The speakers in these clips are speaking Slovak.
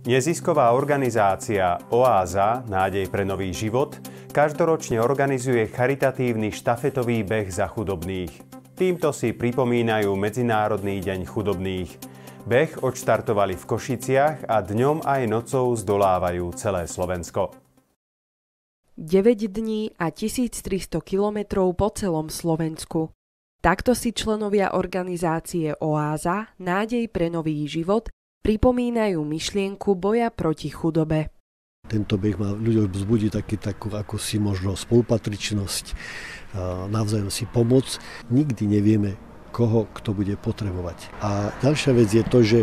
Nezisková organizácia Oáza Nádej pre nový život každoročne organizuje charitatívny štafetový beh za chudobných. Týmto si pripomínajú Medzinárodný deň chudobných. Beh odštartovali v Košiciach a dňom aj nocou zdolávajú celé Slovensko. 9 dní a 1300 kilometrov po celom Slovensku. Takto si členovia organizácie Oáza Nádej pre nový život pripomínajú myšlienku boja proti chudobe. Tento beh má ľuďom vzbudí taký, takú ako si možno spolupatričnosť, navzájom si pomoc. Nikdy nevieme, koho kto bude potrebovať. A ďalšia vec je to, že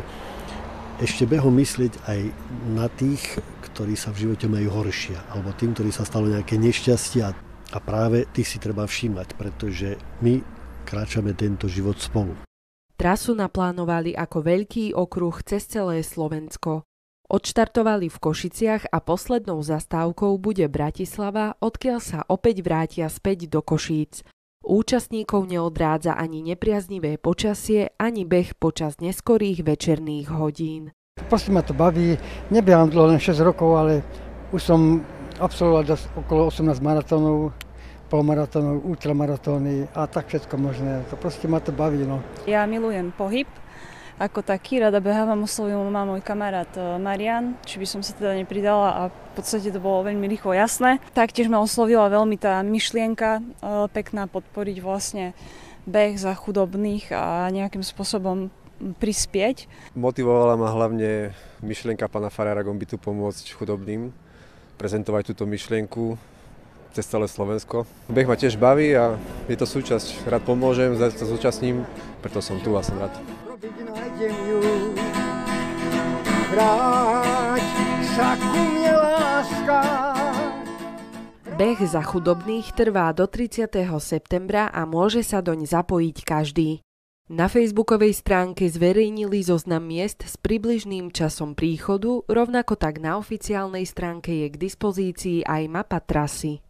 ešte behom myslieť aj na tých, ktorí sa v živote majú horšie, alebo tým, ktorí sa stalo nejaké nešťastia a práve tých si treba všímať, pretože my kráčame tento život spolu. Trasu naplánovali ako veľký okruh cez celé Slovensko. Odštartovali v Košiciach a poslednou zastávkou bude Bratislava, odkiaľ sa opäť vrátia späť do Košíc. Účastníkov neodrádza ani nepriaznivé počasie, ani beh počas neskorých večerných hodín. Proste ma to baví, nebieham dlho, len 6 rokov, ale už som absolvoval okolo 18 maratónov, polmaratónov, ultramaratóny a tak všetko možné. To proste ma to baví. No. Ja milujem pohyb, ako taký. Rada behávam, oslovil ma môj kamarát eh, Marian, či by som sa teda nepridala a v podstate to bolo veľmi rýchlo jasné. Taktiež ma oslovila veľmi tá myšlienka eh, pekná podporiť vlastne beh za chudobných a nejakým spôsobom prispieť. Motivovala ma hlavne myšlienka pána Farára Gombitu pomôcť chudobným, prezentovať túto myšlienku cez celé Slovensko. Beh ma tiež baví a je to súčasť. Rád pomôžem, sa zúčastním, preto som tu a som rád. Beh za chudobných trvá do 30. septembra a môže sa doň zapojiť každý. Na facebookovej stránke zverejnili zoznam miest s približným časom príchodu, rovnako tak na oficiálnej stránke je k dispozícii aj mapa trasy.